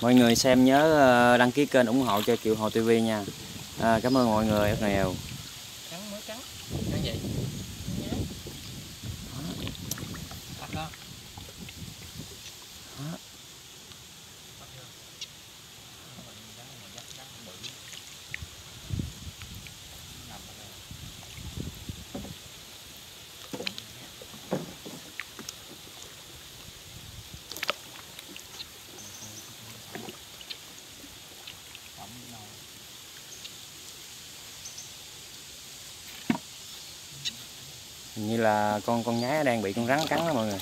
mọi người xem nhớ ờ, đăng ký kênh ủng hộ cho Triệu Hồ TV nha. À, cảm ơn mọi người rất nhiều. Trắng mới trắng. Trắng vậy. Như là con con nhái đang bị con rắn cắn đó mọi người.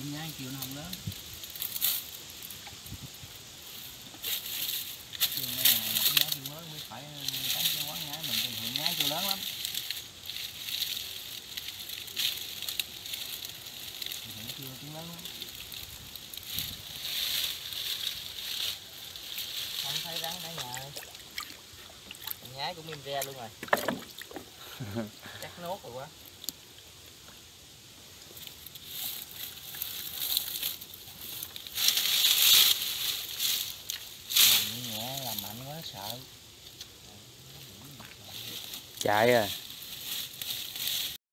Con nhai chiều nào lớn chiều này là cái giá chiều lớn mới phải cắn cái quán nhái mình thì hiện nhái chiều lớn lắm hiện chưa tiếng lớn lắm không thấy rắn cả nhà nhái cũng im re luôn rồi. Chắc nốt rồi quá chạy à.